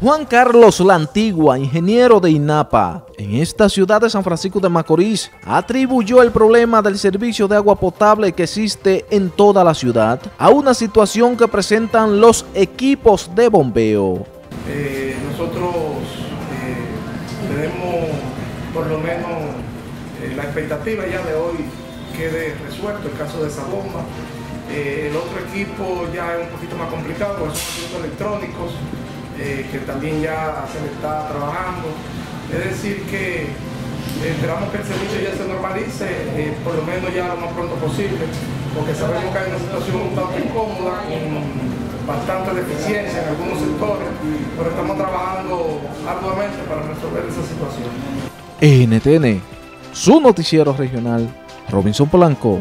Juan Carlos La Antigua, ingeniero de INAPA, en esta ciudad de San Francisco de Macorís, atribuyó el problema del servicio de agua potable que existe en toda la ciudad a una situación que presentan los equipos de bombeo. Eh, nosotros eh, tenemos por lo menos eh, la expectativa ya de hoy quede resuelto el caso de esa bomba. El otro equipo ya es un poquito más complicado, son equipos electrónicos eh, que también ya se le está trabajando. Es decir, que esperamos que el servicio ya se normalice, eh, por lo menos ya lo más pronto posible, porque sabemos que hay una situación un tanto incómoda, con bastante deficiencia en algunos sectores, pero estamos trabajando arduamente para resolver esa situación. NTN, su noticiero regional, Robinson Polanco.